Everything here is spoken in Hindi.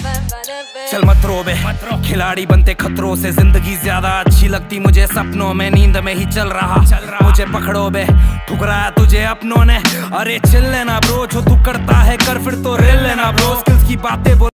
चल मत रो बे खिलाड़ी बनते खतरों से। ज़िंदगी ज़्यादा अच्छी लगती मुझे सपनों में। नींद में ही चल रहा। चल रहा मुझे पकड़ो बे। ठुकराया तुझे अपनों ने। अरे, चिल लेना ब्रो। जो तू करता है कर, फिर तो रेल लेना ब्रो। स्किल्स की बातें बोल